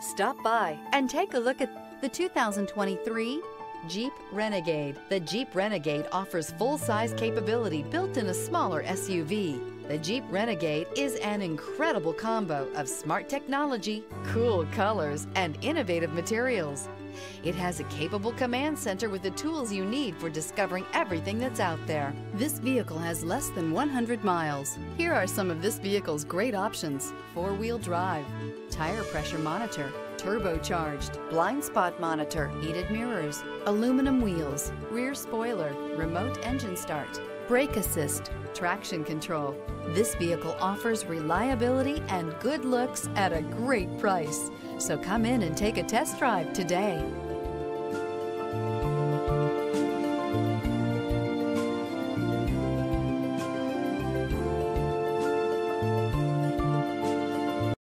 Stop by and take a look at the 2023 Jeep Renegade. The Jeep Renegade offers full-size capability built in a smaller SUV. The Jeep Renegade is an incredible combo of smart technology, cool colors, and innovative materials. It has a capable command center with the tools you need for discovering everything that's out there. This vehicle has less than 100 miles. Here are some of this vehicle's great options. Four-wheel drive, tire pressure monitor, turbocharged, blind spot monitor, heated mirrors, aluminum wheels, rear spoiler, remote engine start, brake assist, traction control. This vehicle offers reliability and good looks at a great price. So come in and take a test drive today.